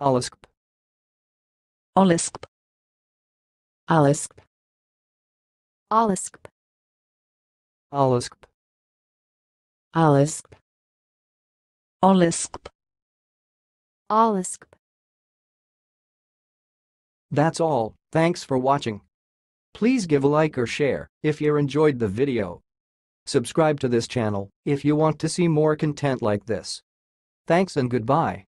OLYSCP. OLYSCP. OLYSCP. OLYSCP. OLYSCP. OLYSCP. OLYSCP. OLYSCP. That's all, thanks for watching. Please give a like or share if you enjoyed the video. Subscribe to this channel if you want to see more content like this. Thanks and goodbye.